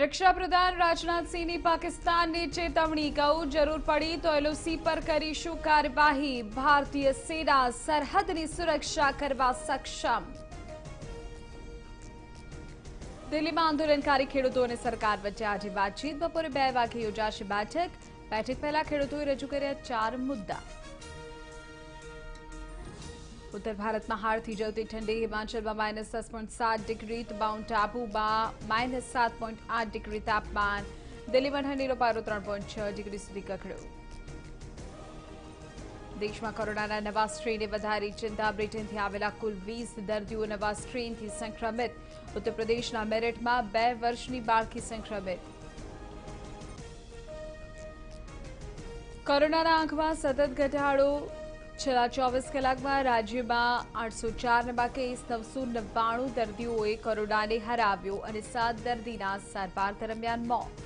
રક્ષા પ્રધાન રાજનાથસિંહની પાકિસ્તાનને ચેતવણી કહું જરૂર પડી તો એલઓસી પર કરીશું કાર્યવાહી ભારતીય સેના સરહદની સુરક્ષા કરવા સક્ષમ દિલ્હીમાં આંદોલનકારી ખેડૂતો અને સરકાર વચ્ચે આજે વાતચીત બપોરે બે વાગે યોજાશે બેઠક બેઠક પહેલા ખેડૂતોએ રજૂ કર્યા ચાર મુદ્દા ઉત્તર ભારતમાં હાડથી જવતી ઠંડી હિમાચલમાં માઇનસ દસ પોઈન્ટ સાત ડિગ્રી તો માઉન્ટ આબુમાં માઇનસ સાત પોઈન્ટ આઠ ડિગ્રી તાપમાન દિલ્હીમાં ઠંડીનો પારો ત્રણ પોઈન્ટ છ ડિગ્રી સુધી કકડ્યો દેશમાં કોરોનાના નવા સ્ટ્રેને વધારી ચિંતા બ્રિટનથી આવેલા કુલ વીસ દર્દીઓ નવા સ્ટ્રેનથી સંક્રમિત ઉત્તર પ્રદેશના મેરઠમાં બે વર્ષની બાળકી સંક્રમિત કોરોનાના આંકમાં સતત ઘટાડો છેલ્લા ચોવીસ કલાકમાં રાજ્યમાં આઠસો ચારને કેસ નવસો નવ્વાણું દર્દીઓએ કોરોનાને હરાવ્યો અને સાત દર્દીના સારવાર દરમિયાન મોત.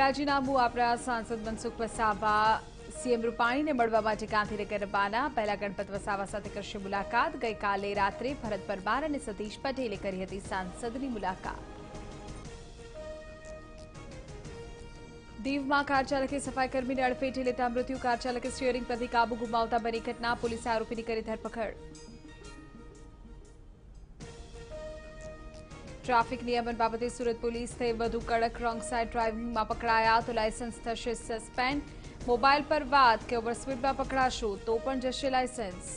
રાજીનામું આપણા સાંસદ મનસુખ વસાવા, સીએમ રૂપાણીને મળવા માટે ગાંધીનગર રવાના. પહેલા ગણપત વસાવા સાથે કરશે મુલાકાત. ગઈકાલે રાત્રે ભરત પરમાર અને સતીશ પટેલે કરી હતી સાંસદની મુલાકાત. દીવમાં કાર ચાલકે સફાઈકર્મીને અડફેટે લેતા મૃત્યુ કાર ચાલકે સ્ટીયરિંગ પરથી કાબુ ગુમાવતા બની ઘટના પોલીસે આરોપીની કરી ધરપકડ ટ્રાફિક નિયમન બાબતે સુરત પોલીસને વધુ કડક રોંગ સાઇડ ડ્રાઇવિંગમાં પકડાયા તો લાયસન્સ થશે સસ્પેન્ડ મોબાઈલ પર વાત કે ઓવર સ્પીડમાં પકડાશો તો પણ જશે લાયસન્સ